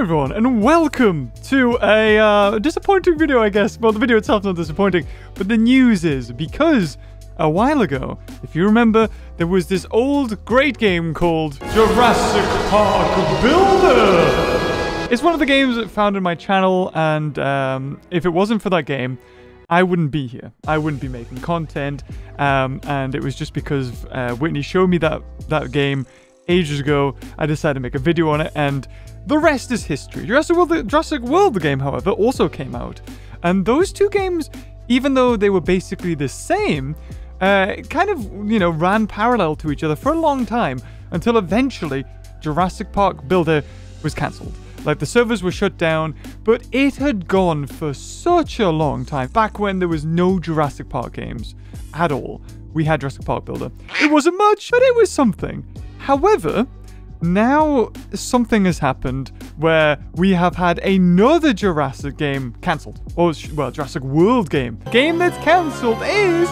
everyone, and welcome to a uh, disappointing video, I guess. Well, the video itself's not disappointing, but the news is because a while ago, if you remember, there was this old great game called Jurassic Park Builder. It's one of the games that found on my channel, and um, if it wasn't for that game, I wouldn't be here. I wouldn't be making content, um, and it was just because uh, Whitney showed me that that game ages ago. I decided to make a video on it, and the rest is history. Jurassic World, the Jurassic World, game, however, also came out, and those two games, even though they were basically the same, uh, kind of you know ran parallel to each other for a long time until eventually Jurassic Park Builder was cancelled. Like the servers were shut down, but it had gone for such a long time. Back when there was no Jurassic Park games at all, we had Jurassic Park Builder. It wasn't much, but it was something. However, now something has happened where we have had another Jurassic game cancelled. Or, well, Jurassic World game. Game that's cancelled is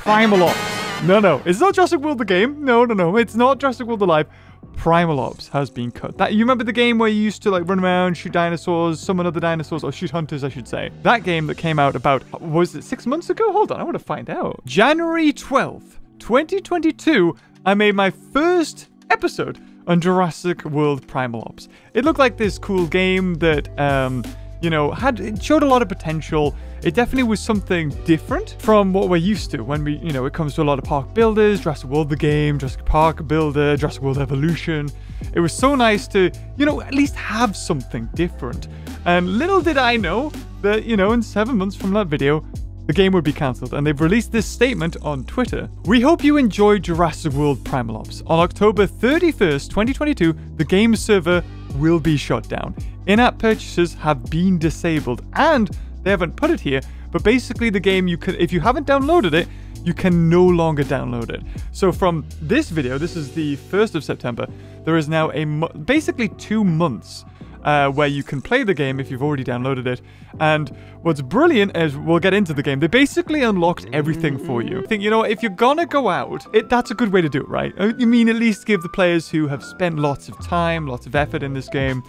Primal Ops. No, no, it's not Jurassic World the game. No, no, no, it's not Jurassic World Alive. Primal Ops has been cut. That you remember the game where you used to like run around, shoot dinosaurs, summon other dinosaurs, or shoot hunters, I should say. That game that came out about was it six months ago? Hold on, I want to find out. January 12th, 2022, I made my first episode on Jurassic World Primal Ops. It looked like this cool game that, um, you know, had it showed a lot of potential. It definitely was something different from what we're used to when we, you know, it comes to a lot of park builders, Jurassic World the game, Jurassic Park Builder, Jurassic World Evolution. It was so nice to, you know, at least have something different. And little did I know that, you know, in seven months from that video, the game would be cancelled, and they've released this statement on Twitter. We hope you enjoyed Jurassic World Primal Ops. On October 31st, 2022, the game server will be shut down. In-app purchases have been disabled, and they haven't put it here, but basically the game you can if you haven't downloaded it, you can no longer download it. So from this video, this is the 1st of September, there is now a basically 2 months uh, where you can play the game if you've already downloaded it. And what's brilliant is we'll get into the game. They basically unlocked everything for you. I think, you know, if you're gonna go out, it, that's a good way to do it, right? Uh, you mean at least give the players who have spent lots of time, lots of effort in this game,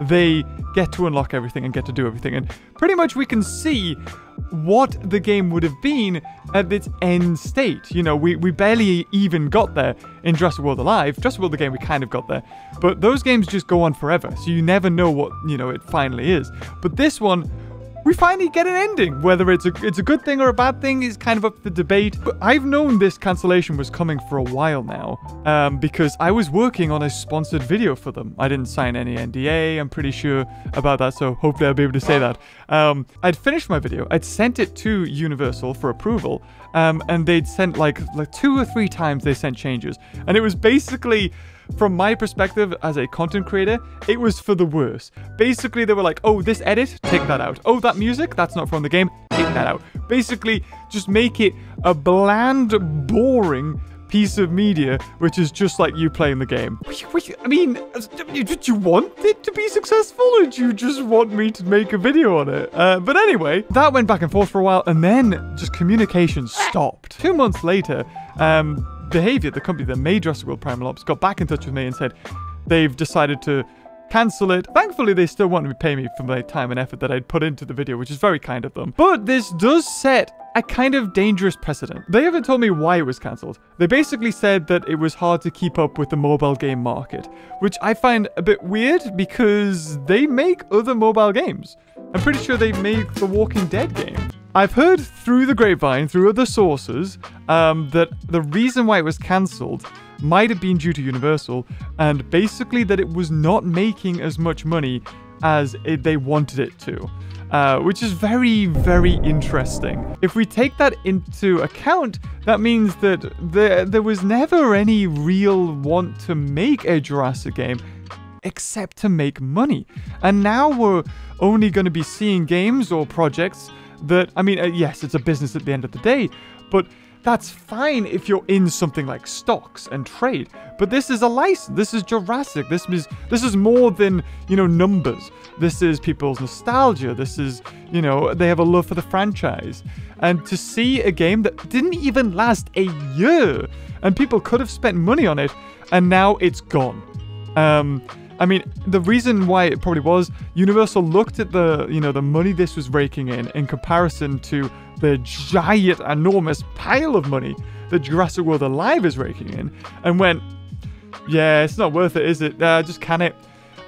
they get to unlock everything and get to do everything. And pretty much we can see what the game would have been at its end state. You know, we, we barely even got there in Jurassic World Alive. Jurassic World the game, we kind of got there. But those games just go on forever, so you never know what, you know, it finally is. But this one we finally get an ending. Whether it's a it's a good thing or a bad thing is kind of up for debate. But I've known this cancellation was coming for a while now, um, because I was working on a sponsored video for them. I didn't sign any NDA. I'm pretty sure about that, so hopefully I'll be able to say that. Um, I'd finished my video. I'd sent it to Universal for approval, um, and they'd sent like like two or three times they sent changes, and it was basically from my perspective as a content creator, it was for the worse. Basically, they were like, oh, this edit, take that out. Oh, that music, that's not from the game, take that out. Basically, just make it a bland, boring piece of media, which is just like you playing the game. I mean, did you want it to be successful, or did you just want me to make a video on it? Uh, but anyway, that went back and forth for a while, and then just communication stopped. Two months later, um, Behaviour, the company that made Jurassic World Primal Ops, got back in touch with me and said they've decided to cancel it. Thankfully, they still wanted to pay me for my time and effort that I'd put into the video, which is very kind of them. But this does set a kind of dangerous precedent. They haven't told me why it was cancelled. They basically said that it was hard to keep up with the mobile game market, which I find a bit weird because they make other mobile games. I'm pretty sure they make the Walking Dead game. I've heard through the grapevine, through other sources, um, that the reason why it was cancelled might have been due to Universal, and basically that it was not making as much money as it, they wanted it to. Uh, which is very, very interesting. If we take that into account, that means that there, there was never any real want to make a Jurassic game except to make money. And now we're only going to be seeing games or projects that, I mean, uh, yes, it's a business at the end of the day, but that's fine if you're in something like stocks and trade. But this is a license. This is Jurassic. This is this is more than, you know, numbers. This is people's nostalgia. This is, you know, they have a love for the franchise. And to see a game that didn't even last a year and people could have spent money on it and now it's gone. Um I mean, the reason why it probably was Universal looked at the, you know, the money this was raking in in comparison to the giant, enormous pile of money that Jurassic World Alive is raking in, and went, yeah, it's not worth it, is it? Uh, just can it.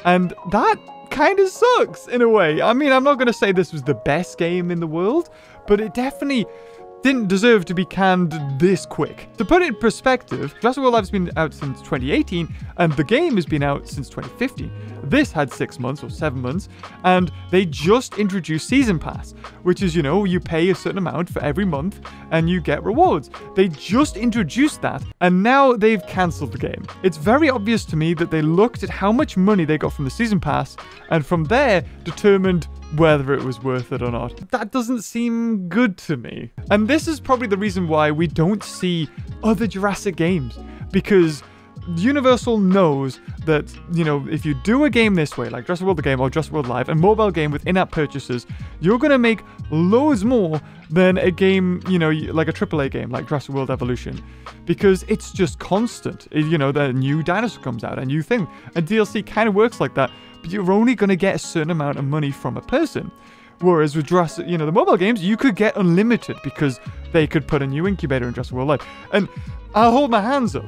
And that kind of sucks in a way. I mean, I'm not going to say this was the best game in the world, but it definitely didn't deserve to be canned this quick. To put it in perspective, Jurassic World Alive's been out since 2018, and the game has been out since 2015. This had six months or seven months, and they just introduced Season Pass, which is, you know, you pay a certain amount for every month and you get rewards. They just introduced that, and now they've cancelled the game. It's very obvious to me that they looked at how much money they got from the Season Pass, and from there determined whether it was worth it or not. That doesn't seem good to me. And this is probably the reason why we don't see other Jurassic games, because Universal knows that, you know, if you do a game this way, like Jurassic World the game or Jurassic World Alive, a mobile game with in-app purchases, you're going to make loads more than a game, you know, like a AAA game like Jurassic World Evolution. Because it's just constant. You know, the new dinosaur comes out, a new thing. And DLC kind of works like that, but you're only going to get a certain amount of money from a person. Whereas with Jurassic, you know, the mobile games, you could get unlimited because they could put a new incubator in Jurassic World Alive. And I'll hold my hands up.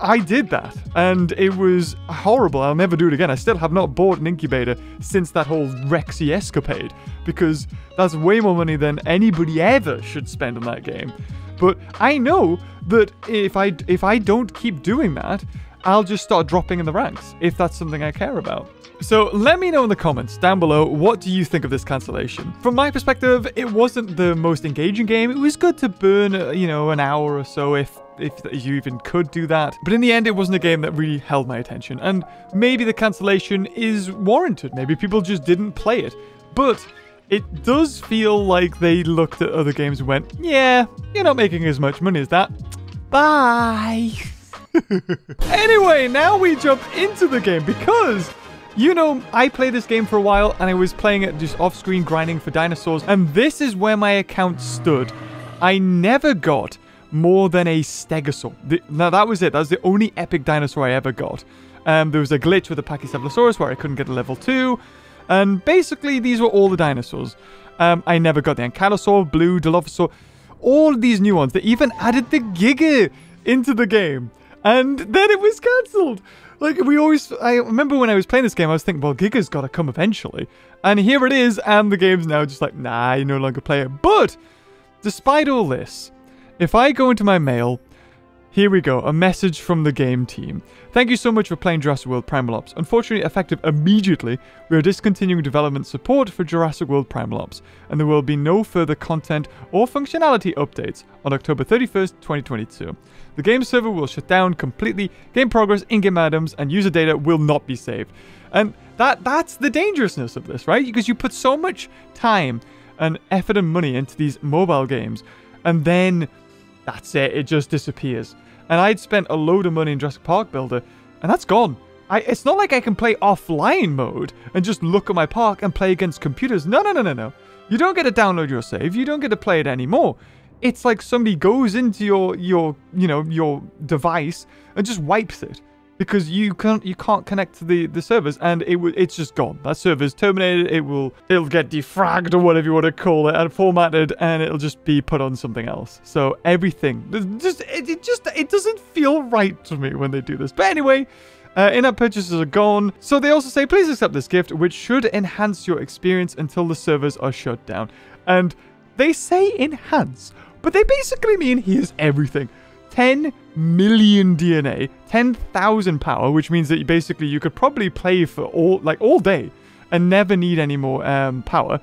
I did that, and it was horrible. I'll never do it again. I still have not bought an incubator since that whole Rexy escapade, because that's way more money than anybody ever should spend on that game. But I know that if I if I don't keep doing that, I'll just start dropping in the ranks if that's something I care about. So let me know in the comments down below what do you think of this cancellation. From my perspective, it wasn't the most engaging game. It was good to burn, uh, you know, an hour or so if if you even could do that. But in the end, it wasn't a game that really held my attention. And maybe the cancellation is warranted. Maybe people just didn't play it. But it does feel like they looked at other games and went, yeah, you're not making as much money as that. Bye. anyway, now we jump into the game because you know, I played this game for a while and I was playing it just off screen grinding for dinosaurs, and this is where my account stood. I never got more than a stegosaur. The, now, that was it. That was the only epic dinosaur I ever got. Um, there was a glitch with the Pachycephalosaurus where I couldn't get a level 2, and basically, these were all the dinosaurs. Um, I never got the Ankylosaur, Blue, Dilophosaur, all these new ones. They even added the Giga into the game, and then it was cancelled. Like, we always... I remember when I was playing this game, I was thinking, well, Giga's got to come eventually. And here it is, and the game's now just like, nah, you no longer play it. But, despite all this, if I go into my mail, here we go, a message from the game team. Thank you so much for playing Jurassic World Primal Ops. Unfortunately, effective immediately, we are discontinuing development support for Jurassic World Primal Ops, and there will be no further content or functionality updates on October 31st, 2022. The game server will shut down completely, game progress, in-game items, and user data will not be saved. And that that's the dangerousness of this, right? Because you put so much time and effort and money into these mobile games, and then that's it, it just disappears. And I'd spent a load of money in Jurassic Park Builder, and that's gone. I, it's not like I can play offline mode and just look at my park and play against computers. No, no, no, no, no. You don't get to download your save. You don't get to play it anymore. It's like somebody goes into your your you know your device and just wipes it because you can't you can't connect to the the servers and it it's just gone that server's terminated it will it'll get defragged or whatever you want to call it and formatted and it'll just be put on something else so everything just it, it just it doesn't feel right to me when they do this but anyway uh, in-app purchases are gone. So they also say, please accept this gift, which should enhance your experience until the servers are shut down. And they say enhance, but they basically mean here's everything. 10 million DNA, 10,000 power, which means that you basically you could probably play for all like all day and never need any more um, power.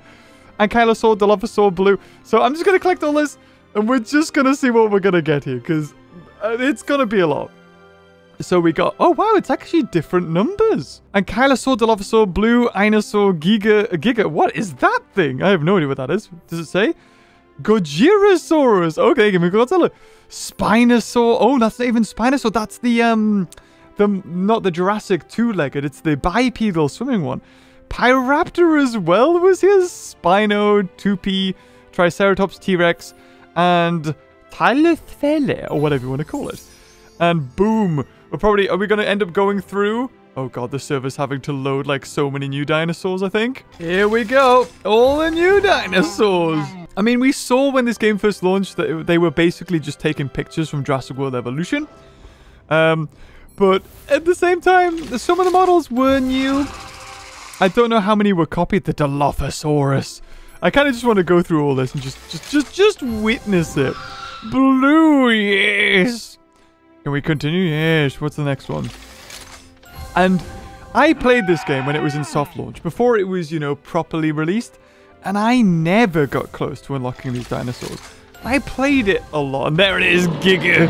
Ankylosaur, Dilophosaur, Blue. So I'm just gonna collect all this, and we're just gonna see what we're gonna get here because uh, it's gonna be a lot. So we got, oh wow, it's actually different numbers. And Ankylosaur, Dilophosaur, Blue, Inosaur, Giga, Giga. What is that thing? I have no idea what that is. Does it say? Gojirasaurus. Okay, give me Godzilla. Spinosaur. Oh, that's not even Spinosaur. That's the, um, the, not the Jurassic two-legged. It's the bipedal swimming one. Pyroraptor as well was his. Spino, Tupi, Triceratops, T-Rex, and Tylothele, or whatever you want to call it. And boom. We're probably, are we going to end up going through Oh god, the server's having to load like so many new dinosaurs, I think. Here we go. All the new dinosaurs. I mean, we saw when this game first launched that it, they were basically just taking pictures from Jurassic World Evolution. Um, but at the same time, some of the models were new. I don't know how many were copied. The Dilophosaurus. I kind of just want to go through all this and just, just, just, just witness it. Blue, yes. Can we continue? Yes. What's the next one? And I played this game when it was in soft launch, before it was, you know, properly released. And I never got close to unlocking these dinosaurs. I played it a lot, and there it is, Giga.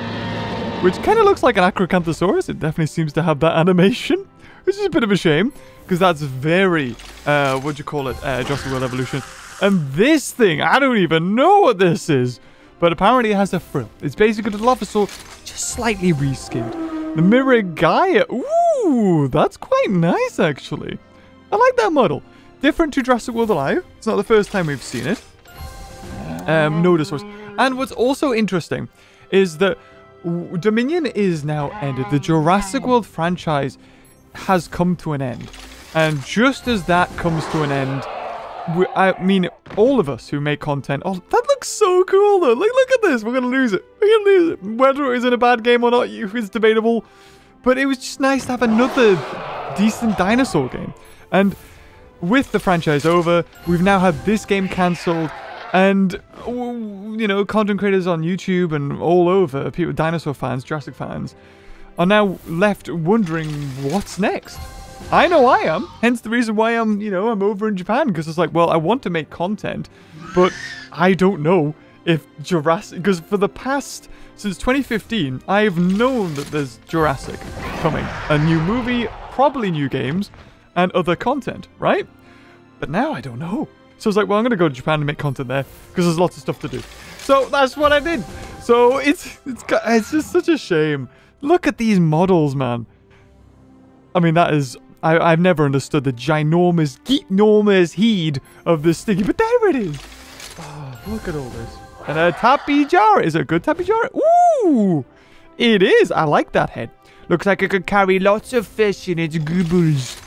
Which kind of looks like an Acrocanthosaurus. It definitely seems to have that animation, which is a bit of a shame, because that's very, uh, what do you call it, uh, Jurassic World Evolution. And this thing, I don't even know what this is. But apparently it has a frill. It's basically the Dilophosaur, just slightly reskinned. The Miragaia, ooh, that's quite nice actually. I like that model. Different to Jurassic World Alive. It's not the first time we've seen it. Um, Nodosaurus. And what's also interesting is that Dominion is now ended. The Jurassic World franchise has come to an end. And just as that comes to an end, we, I mean, all of us who make content. Oh, that looks so cool, though. Like, look at this. We're going to lose it. We're going to lose it. Whether it was in a bad game or not is debatable. But it was just nice to have another decent dinosaur game. And with the franchise over, we've now had this game cancelled. And, you know, content creators on YouTube and all over, people, dinosaur fans, Jurassic fans, are now left wondering what's next. I know I am. Hence the reason why I'm, you know, I'm over in Japan because it's like, well, I want to make content, but I don't know if Jurassic because for the past since 2015, I've known that there's Jurassic coming, a new movie, probably new games, and other content, right? But now I don't know. So I was like, well, I'm gonna go to Japan and make content there because there's lots of stuff to do. So that's what I did. So it's it's it's just such a shame. Look at these models, man. I mean, that is I, I've never understood the ginormous, geeknormous heed of this sticky, but there it is. Oh, look at all this. And a Tapejara. Is it a good Tapejara? Ooh, it is. I like that head. Looks like it could carry lots of fish in its goobbles.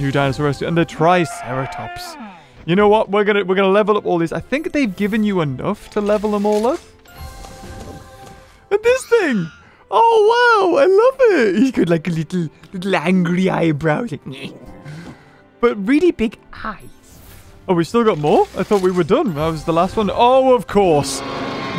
New dinosaur rescue and the Triceratops. You know what? We're gonna we're gonna level up all these. I think they've given you enough to level them all up. And this thing. Oh wow, I love it. He's got like a little little angry eyebrows. Like, but really big eyes. Oh, we still got more? I thought we were done. That was the last one. Oh, of course.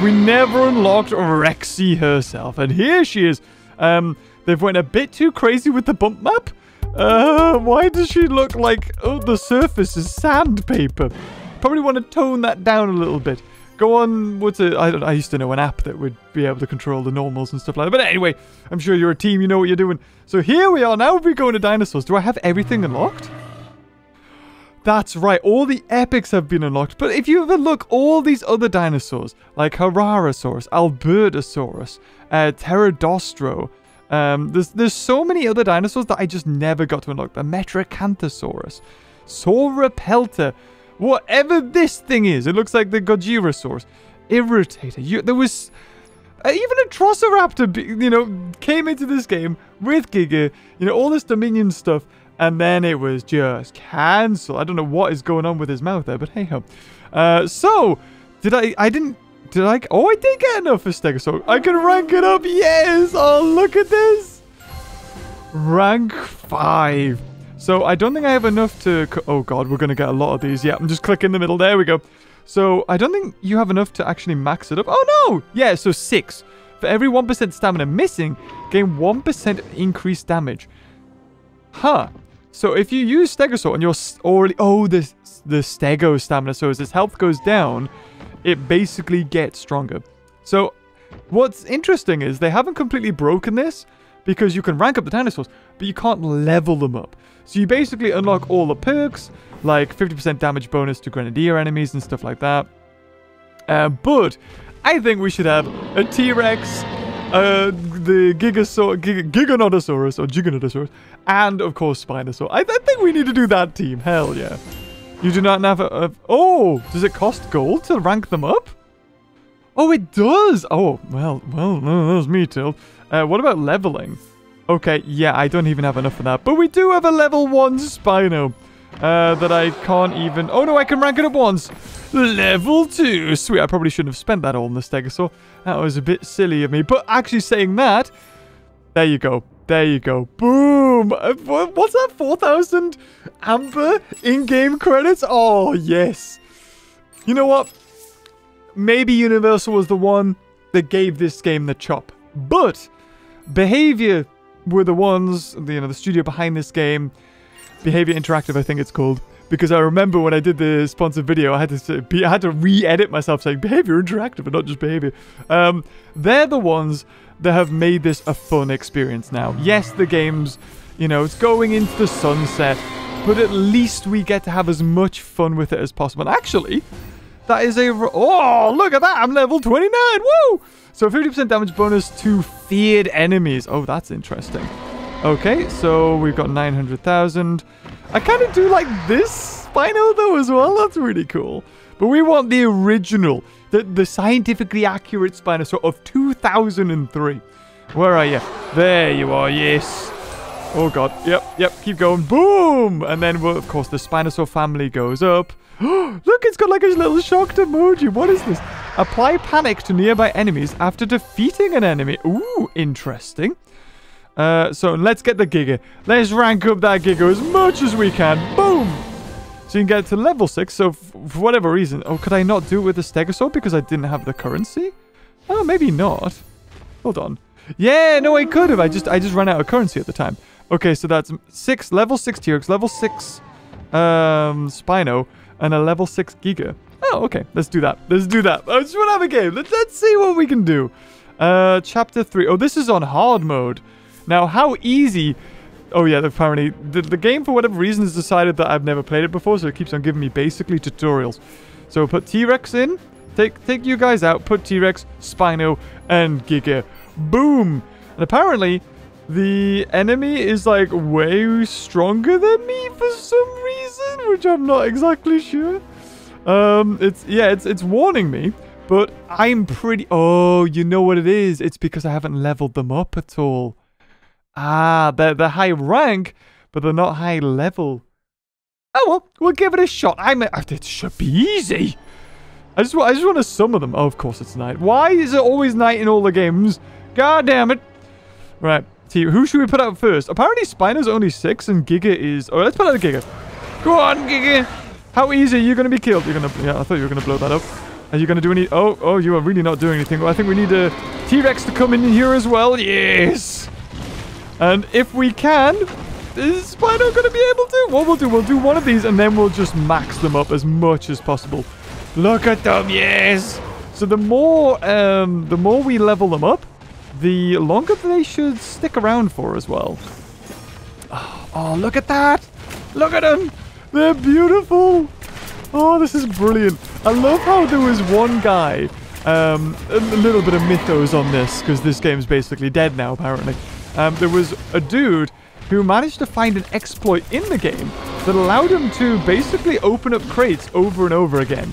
We never unlocked Rexy herself. And here she is. Um, they've went a bit too crazy with the bump map. Uh, why does she look like, oh, the surface is sandpaper? Probably want to tone that down a little bit. Go on, what's it? I, I used to know an app that would be able to control the normals and stuff like that. But anyway, I'm sure you're a team, you know what you're doing. So here we are, now we're going to dinosaurs. Do I have everything unlocked? That's right, all the epics have been unlocked. But if you ever look, all these other dinosaurs, like Hararosaurus, Albertosaurus, uh, Pterodaustro, um, there's, there's so many other dinosaurs that I just never got to unlock. The Metriacanthosaurus, Sauropelta, Whatever this thing is, it looks like the Gojirasaurus. Irritator. You, there was... Uh, even a Atrociraptor, you know, came into this game with Giga, you know, all this Dominion stuff, and then it was just cancelled. I don't know what is going on with his mouth there, but hey ho. Uh, so, did I, I didn't, did I, oh, I did get enough for Stegosaurus. I can rank it up, yes! Oh, look at this! Rank 5. So I don't think I have enough to... Oh god, we're going to get a lot of these. Yeah, I'm just clicking in the middle. There we go. So I don't think you have enough to actually max it up. Oh no! Yeah, so 6. For every 1% stamina missing, gain 1% increased damage. Huh. So if you use Stegosaur and you're already... Oh, the, the Stego stamina. So as his health goes down, it basically gets stronger. So what's interesting is they haven't completely broken this because you can rank up the dinosaurs, but you can't level them up. So you basically unlock all the perks, like 50% damage bonus to Grenadier enemies and stuff like that. Uh, but I think we should have a T-Rex, uh, the Gigasaur, Gig Giganotosaurus, or Giganotosaurus, and of course Spinosaur. I, I, think we need to do that team. Hell yeah. You do not have a, a... Oh, does it cost gold to rank them up? Oh, it does. Oh, well, well, that was me, Till. Uh, what about leveling? Okay, yeah, I don't even have enough for that. But we do have a level 1 Spino. Uh, that I can't even... Oh, no, I can rank it up once. Level 2. Sweet, I probably shouldn't have spent that all in the Stegosaur. That was a bit silly of me. But actually saying that... There you go. There you go. Boom. Uh, what's that? 4,000 Amber in-game credits? Oh, yes. You know what? Maybe Universal was the one that gave this game the chop. But Behaviour were the ones, you know, the studio behind this game. Behaviour Interactive, I think it's called. Because I remember when I did the sponsored video, I had to be, I had to re-edit myself saying Behaviour Interactive and not just Behaviour. Um, they're the ones that have made this a fun experience now. Yes, the game's, you know, it's going into the sunset, but at least we get to have as much fun with it as possible. And actually, that is a... Oh, look at that. I'm level 29. Woo! So 50% damage bonus to feared enemies. Oh, that's interesting. Okay, so we've got 900,000. I kind of do like this Spino, though, as well. That's really cool. But we want the original, the, the scientifically accurate Spinosaur of 2003. Where are you? There you are, yes. Oh, God. Yep, yep, keep going. Boom! And then, well, of course, the Spinosaur family goes up. Look, it's got like a little shocked emoji. What is this? Apply panic to nearby enemies after defeating an enemy. Ooh, interesting. Uh, so let's get the Giga. Let's rank up that Giga as much as we can. Boom! So you can get to level 6. So for whatever reason... Oh, could I not do it with the Stegosaur because I didn't have the currency? Oh, maybe not. Hold on. Yeah, no, I could have. I just I just ran out of currency at the time. Okay, so that's 6, level 6 T-Rex, level 6 um, Spino, and a level 6 Giga. Oh, okay. Let's do that. Let's do that. I just want to have a game. Let's, let's see what we can do. Uh, chapter 3. Oh, this is on hard mode. Now, how easy... Oh, yeah, apparently... The, the game, for whatever reason, has decided that I've never played it before, so it keeps on giving me basically tutorials. So put T-Rex in. Take, take you guys out. Put T-Rex, Spino, and Giga. Boom! And apparently, the enemy is like way stronger than me for some reason, which I'm not exactly sure. Um, it's yeah, it's it's warning me, but I'm pretty. Oh, you know what it is? It's because I haven't leveled them up at all. Ah, they're they're high rank, but they're not high level. Oh well, we'll give it a shot. I'm. It should be easy. I just I just want to summon them. Oh, of course it's night. Why is it always night in all the games? God damn it! Right. T, who should we put out first? Apparently Spino's only six and Giga is... Oh, let's put out Giga. Go on, Giga. How easy are you going to be killed? You're going to... Yeah, I thought you were going to blow that up. Are you going to do any... Oh, oh, you are really not doing anything. Well, I think we need a T-Rex to come in here as well. Yes. And if we can, is Spino going to be able to? What we'll do, we'll do one of these and then we'll just max them up as much as possible. Look at them, yes. So the more, um, the more we level them up, the longer they should stick around for as well. Oh, oh, look at that! Look at them! They're beautiful! Oh, this is brilliant. I love how there was one guy, um, a little bit of mythos on this, because this game's basically dead now, apparently. Um, there was a dude who managed to find an exploit in the game that allowed him to basically open up crates over and over again.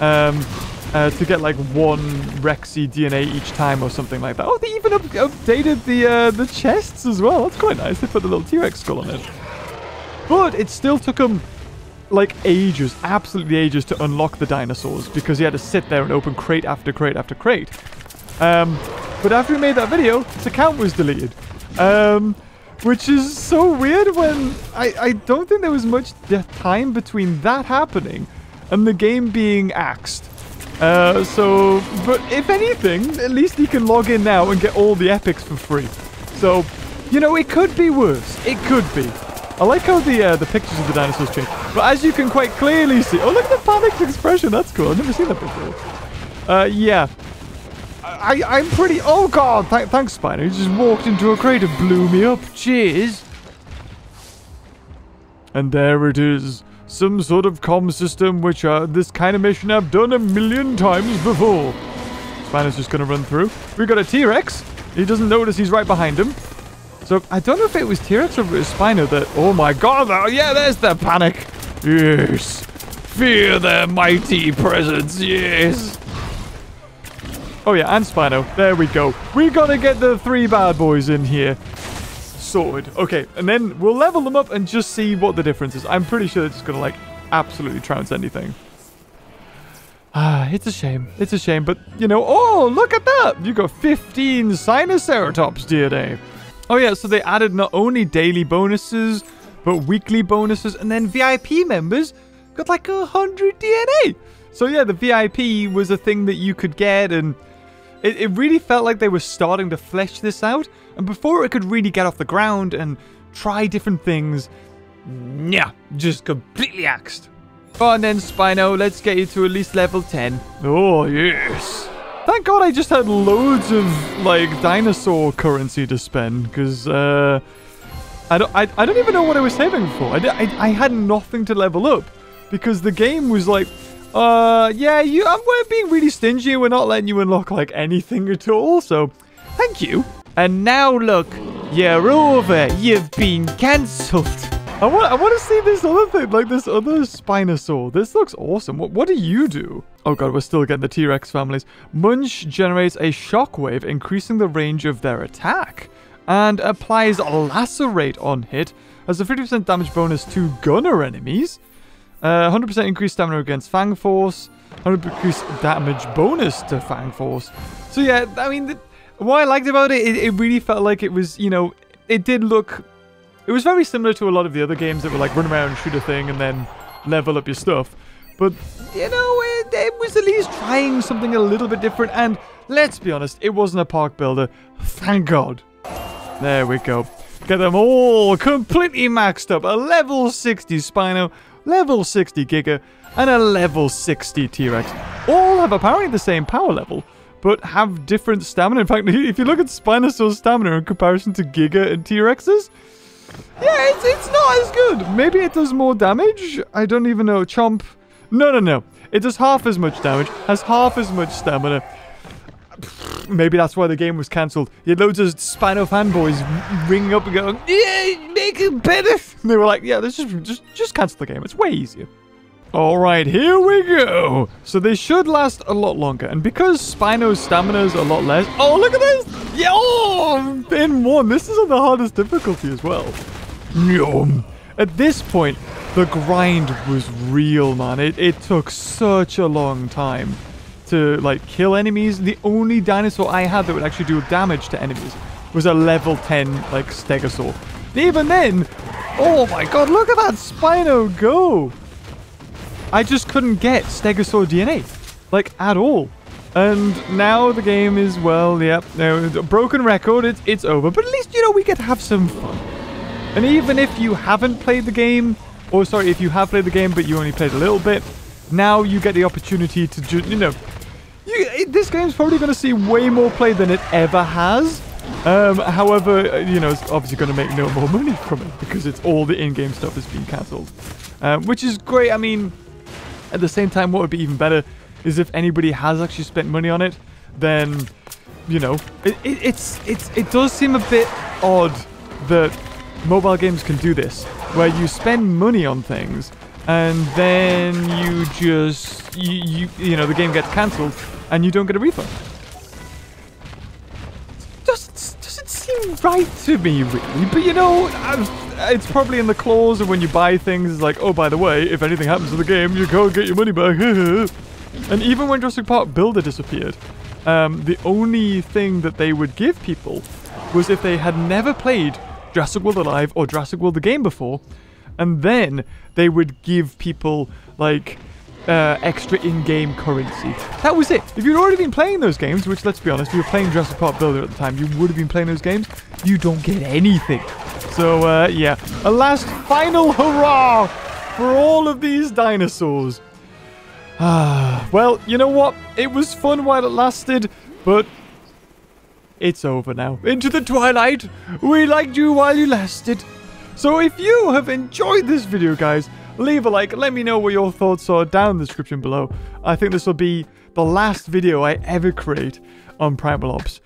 Um, uh, to get like one Rexy DNA each time or something like that. Oh, they even up updated the uh, the chests as well. That's quite nice. They put the little T-Rex skull on it. But it still took him like ages, absolutely ages to unlock the dinosaurs because he had to sit there and open crate after crate after crate. Um, but after he made that video, his account was deleted. Um, which is so weird when I, I don't think there was much time between that happening and the game being axed. Uh, so, but if anything, at least he can log in now and get all the epics for free. So, you know, it could be worse. It could be. I like how the uh, the pictures of the dinosaurs change. But as you can quite clearly see... Oh, look at the panicked expression. That's cool. I've never seen that before. Uh, yeah. I, I'm pretty... Oh, God. Th thanks, Spino. You just walked into a crate and blew me up. Cheers. And there it is some sort of comm system which uh, this kind of mission I've done a million times before. Spino's just going to run through. We got a T-Rex. He doesn't notice he's right behind him. So I don't know if it was T-Rex or Spino that... Oh my god, oh, yeah, there's the panic. Yes. Fear their mighty presence, yes. Oh yeah, and Spino. There we go. We gotta get the three bad boys in here. sorted. Okay, and then we'll level them up and just see what the difference is. I'm pretty sure it's just gonna like absolutely trounce anything. Ah, it's a shame. It's a shame, but you know, oh, look at that! You got 15 Sinoceratops DNA. Oh yeah, so they added not only daily bonuses, but weekly bonuses, and then VIP members got like a hundred DNA. So yeah, the VIP was a thing that you could get, and it, it really felt like they were starting to flesh this out. And before it could really get off the ground and try different things, yeah, just completely axed. And then Spino, let's get you to at least level 10. Oh, yes. Thank God I just had loads of, like, dinosaur currency to spend, because, uh... I don't, I, I don't even know what I was saving for. I, I, I had nothing to level up, because the game was like, uh, yeah, you, we're being really stingy, we're not letting you unlock, like, anything at all, so, thank you. And now look, you're over, you've been cancelled. I want, I want to see this other thing, like this other Spinosaur. This looks awesome. What, what do you do? Oh god, we're still getting the T-Rex families. Munch generates a shockwave, increasing the range of their attack. And applies Lacerate on hit, as a 50% damage bonus to gunner enemies. 100% uh, increased stamina against Fang Force. 100 increased damage bonus to Fang Force. So yeah, I mean, the, what I liked about it, it, it really felt like it was, you know, it did look it was very similar to a lot of the other games that were like run around, shoot a thing, and then level up your stuff. But, you know, it, it was at least trying something a little bit different. And let's be honest, it wasn't a park builder. Thank God. There we go. Get them all completely maxed up. A level 60 Spino, level 60 Giga, and a level 60 T-Rex. All have apparently the same power level, but have different stamina. In fact, if you look at Spinosaur's stamina in comparison to Giga and T-Rex's, yeah, it's, it's not as good. Maybe it does more damage? I don't even know. Chomp. No, no, no. It does half as much damage, has half as much stamina. Maybe that's why the game was cancelled. You had loads of Spino fanboys ringing up and going, yeah, better. And they were like, yeah, let's just, just, just cancel the game. It's way easier. Alright, here we go. So they should last a lot longer. And because Spino's stamina is a lot less... Oh, look at this! Yeah, oh, in one. This is on the hardest difficulty as well. Yum. At this point, the grind was real, man. It, it took such a long time to, like, kill enemies. The only dinosaur I had that would actually do damage to enemies was a level 10, like, Stegosaur. Even then, oh my god, look at that Spino go! I just couldn't get Stegosaur DNA. Like, at all. And now the game is, well, yep, no, broken record, it's, it's over. But at least, you know, we get to have some fun. And even if you haven't played the game, or sorry, if you have played the game but you only played a little bit, now you get the opportunity to, you know, you, this game's probably going to see way more play than it ever has. Um, however, uh, you know, it's obviously going to make no more money from it because it's all the in-game stuff has been cancelled. Um, which is great. I mean, at the same time, what would be even better is if anybody has actually spent money on it, then, you know, it, it, it's, it's, it does seem a bit odd that mobile games can do this, where you spend money on things and then you just, you, you, you know, the game gets cancelled and you don't get a refund. Seem right to me, really, but you know, it's probably in the clause of when you buy things, it's like, oh, by the way, if anything happens to the game, you can't get your money back. and even when Jurassic Park Builder disappeared, um, the only thing that they would give people was if they had never played Jurassic World Alive or Jurassic World the game before, and then they would give people, like, uh, extra in-game currency. That was it. If you'd already been playing those games, which let's be honest, you were playing Jurassic Park Builder at the time, you would have been playing those games, you don't get anything. So, uh, yeah. A last final hurrah for all of these dinosaurs. Ah, well, you know what? It was fun while it lasted, but it's over now. Into the twilight. We liked you while you lasted. So if you have enjoyed this video, guys, leave a like. Let me know what your thoughts are down in the description below. I think this will be the last video I ever create on Primal Ops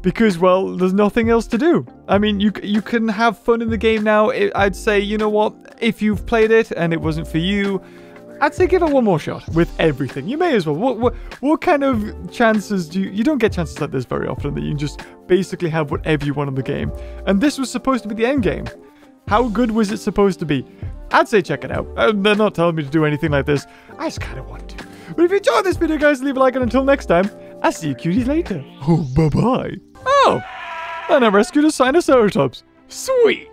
because well there's nothing else to do i mean you you can have fun in the game now i'd say you know what if you've played it and it wasn't for you I'd say give it one more shot with everything. You may as well. What what what kind of chances do you you don't get chances like this very often that you can just basically have whatever you want in the game. And this was supposed to be the end game. How good was it supposed to be? I'd say check it out. Uh, they're not telling me to do anything like this. I just kind of want to. But if you enjoyed this video, guys, leave a like and until next time, I'll see you cuties later. Oh, bye-bye. Oh, and I rescued a Sinoceratops. Sweet.